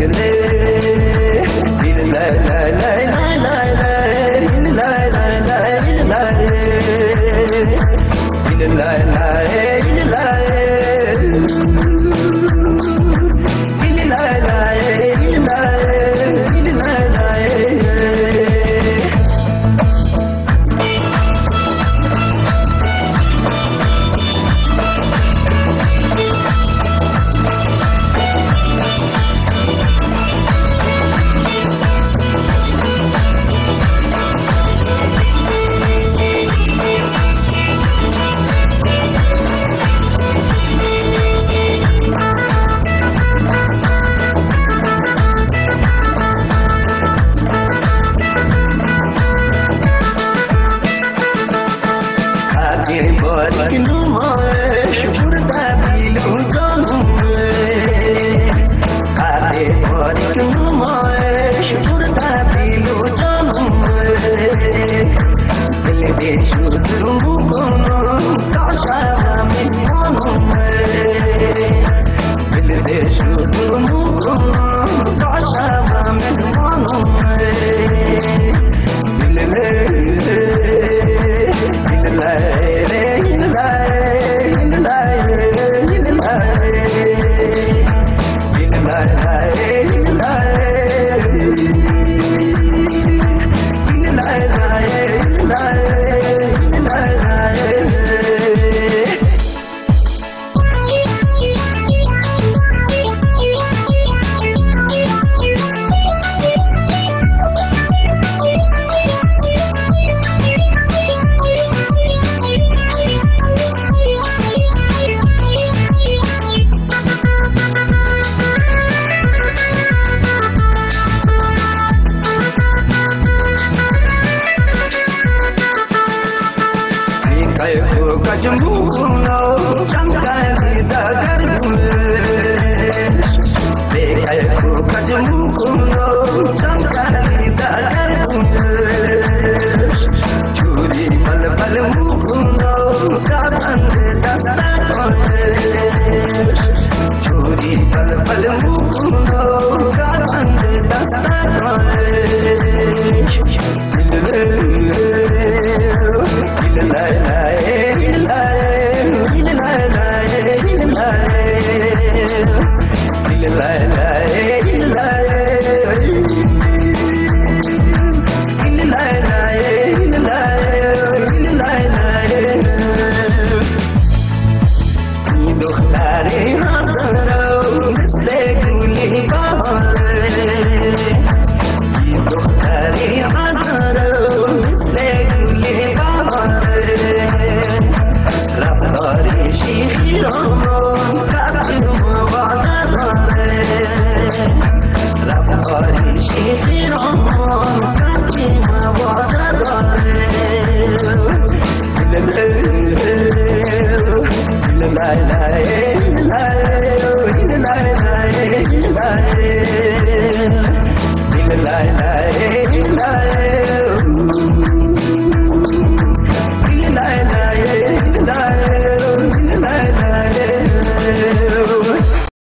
singing. Hey 将路 la la la la la la la la